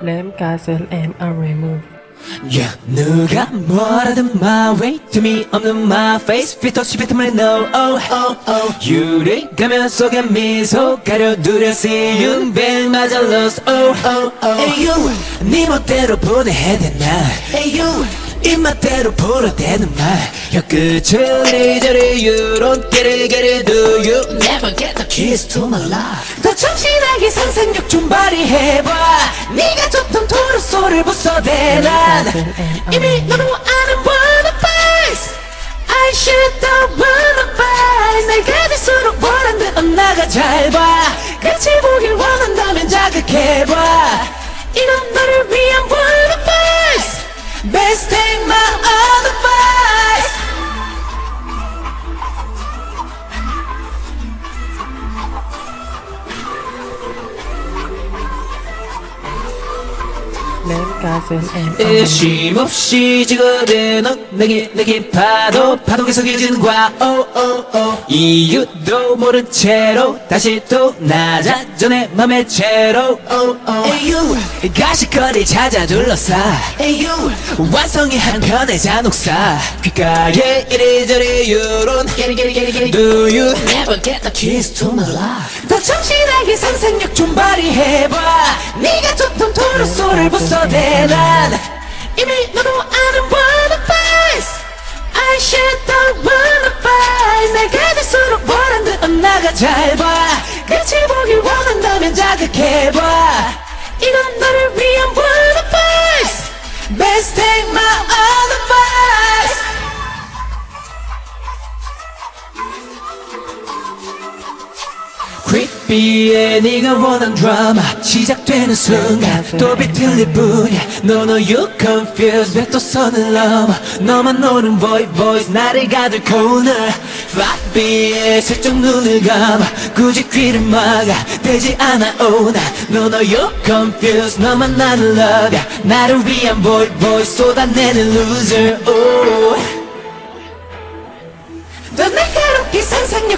Blame Castle and a remove Yeah, 누가 뭐라든 my way to me 없는 my face fit or she fit my no oh oh oh 유리 가면 속에 미소 가려 두려 see you 뱅맞아 lost oh oh oh Hey you 네 멋대로 보내야 되나 Hey you 입맛대로 불어대는 말 혀끝을 이리저리 You don't get it get it do you Never get the keys to my life 더 참신하게 상상력 좀 발휘해봐 네가 좋던 토르소를 부숴대 난 이미 너무 아는 wanna face I should the wanna face 내가 될수록 원하는 언나가 잘봐 같이 보길 원한다면 자극해봐 A remove 의심없이 지거든 너 내게 내게 파도 파도 계속 이진과. 오오오. 이유도 모른 채로 다시 또 낮아져 내 맘의 채로. 에유 가시거리 찾아 둘러싸. 에유 완성의 한편의 잔혹사. 귓가에 이리저리 유론. Do you never get the keys to my life. 더 참신하게 상상력 좀 발휘해봐 토르소를 부숴대 난 이미 너무 아는 wanna face I should the wanna face 내가 될수록 원하는 언나가 잘봐 끝이 보길 원한다면 자극해봐 이건 너를 위한 wanna face Best take my creepy에 네가 원한 드라마 시작되는 순간 또 비틀릴 뿐이야 No no you confused 왜 또 선을 넘어 너만 노는 boy boys 나를 가둘고 날 파비에 슬쩍 눈을 감아 굳이 귀를 막아 되지 않아 오나 No no you confused 너만 나는 love ya 나를 위한 boy boy 쏟아내는 loser oh. 더 날카롭게 상상력